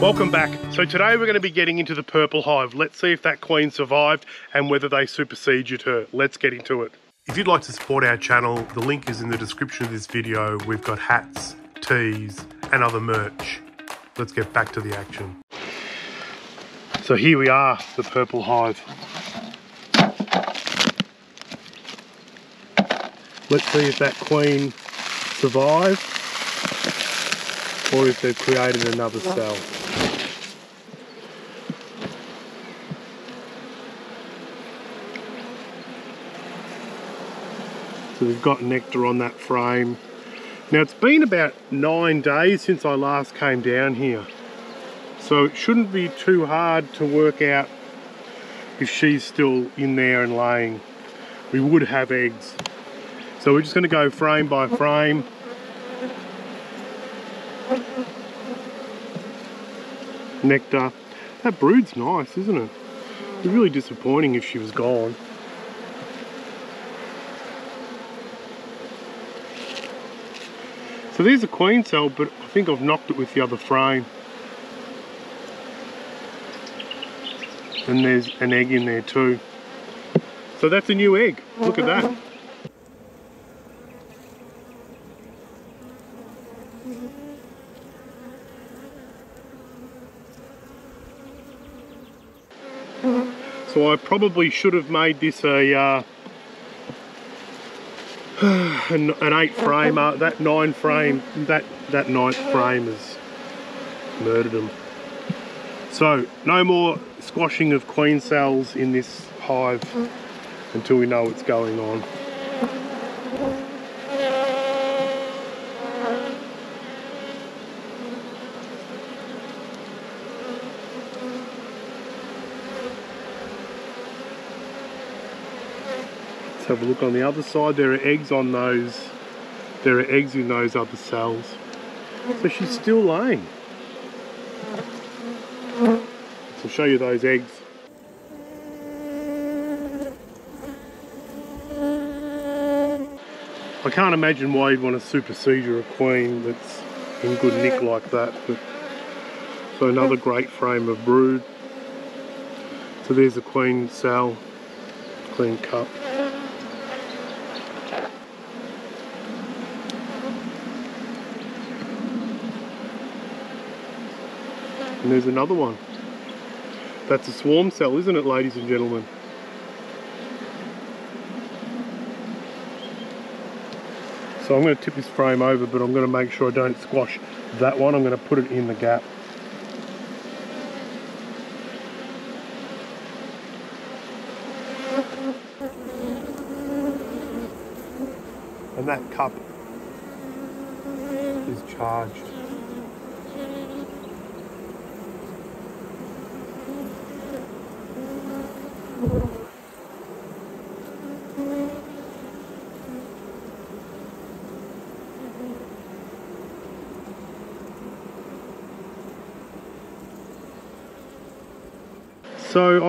Welcome back. So today we're going to be getting into the purple hive. Let's see if that queen survived and whether they superseded her. Let's get into it. If you'd like to support our channel, the link is in the description of this video. We've got hats, tees and other merch. Let's get back to the action. So here we are, the purple hive. Let's see if that queen survived or if they've created another cell. So we've got nectar on that frame. Now it's been about nine days since I last came down here. So it shouldn't be too hard to work out if she's still in there and laying. We would have eggs. So we're just going to go frame by frame. Nectar. That brood's nice, isn't it? It'd be really disappointing if she was gone. So there's a queen cell, but I think I've knocked it with the other frame. And there's an egg in there too. So that's a new egg. Look at that. So I probably should have made this a uh, an, an eight frame, uh, that nine frame, that, that ninth frame has murdered them. So no more squashing of queen cells in this hive until we know what's going on. Have a look on the other side. There are eggs on those. There are eggs in those other cells. So she's still laying. I'll show you those eggs. I can't imagine why you'd want to supersede a queen that's in good nick like that. But, so another great frame of brood. So there's a queen cell, clean cup. And there's another one. That's a swarm cell, isn't it, ladies and gentlemen? So I'm going to tip this frame over, but I'm going to make sure I don't squash that one. I'm going to put it in the gap. And that cup is charged. So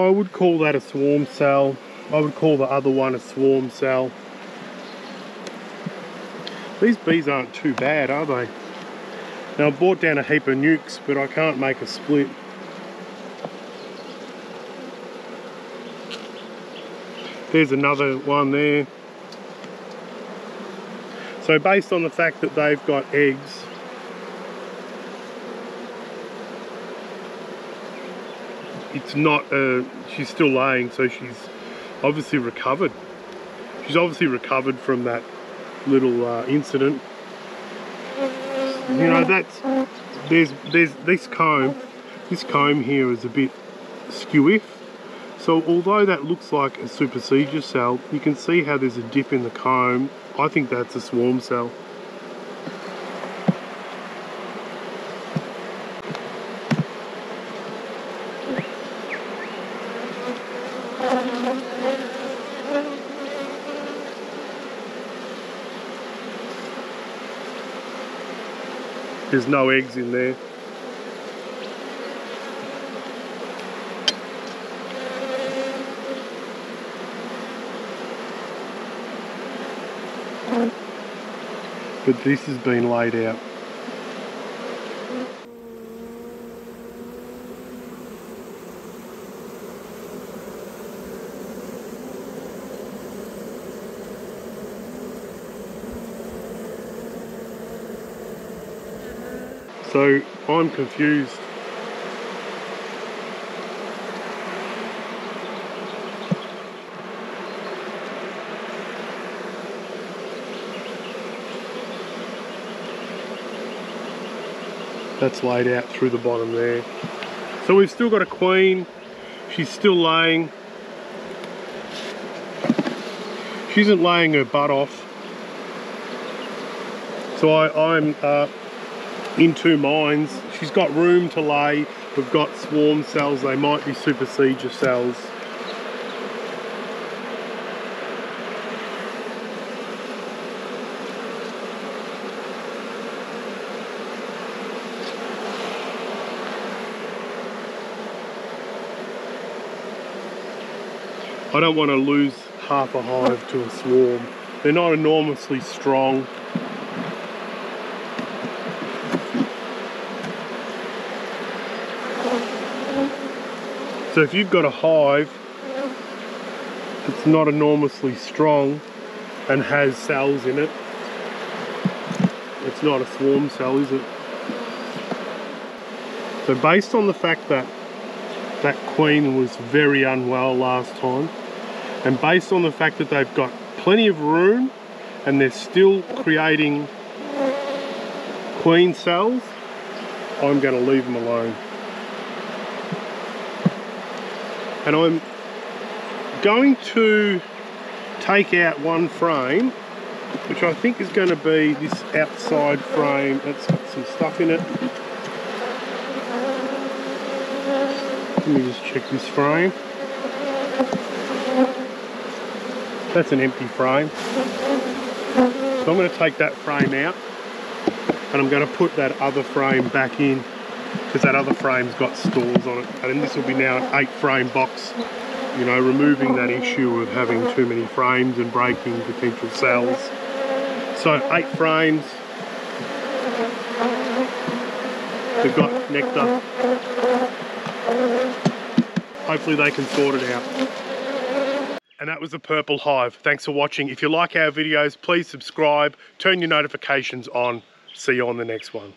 I would call that a swarm cell. I would call the other one a swarm cell. These bees aren't too bad, are they? Now I've brought down a heap of nukes, but I can't make a split. There's another one there. So based on the fact that they've got eggs, it's not, uh, she's still laying, so she's obviously recovered. She's obviously recovered from that little uh, incident. You know, that's, there's, there's this comb, this comb here is a bit skewiff so although that looks like a supersedure cell, you can see how there's a dip in the comb. I think that's a swarm cell. There's no eggs in there. but this has been laid out. So I'm confused That's laid out through the bottom there. So we've still got a queen. She's still laying. She isn't laying her butt off. So I, I'm uh, in two minds. She's got room to lay. We've got swarm cells. They might be supersedure cells. I don't want to lose half a hive to a swarm. They're not enormously strong. So if you've got a hive that's not enormously strong and has cells in it, it's not a swarm cell, is it? So based on the fact that that queen was very unwell last time, and based on the fact that they've got plenty of room and they're still creating queen cells, I'm going to leave them alone. And I'm going to take out one frame, which I think is going to be this outside frame that's got some stuff in it. Let me just check this frame. That's an empty frame. So I'm going to take that frame out and I'm going to put that other frame back in because that other frame's got stalls on it and this will be now an eight frame box you know removing that issue of having too many frames and breaking potential cells so eight frames we've got nectar hopefully they can sort it out and that was the purple hive. Thanks for watching. If you like our videos, please subscribe, turn your notifications on. See you on the next one.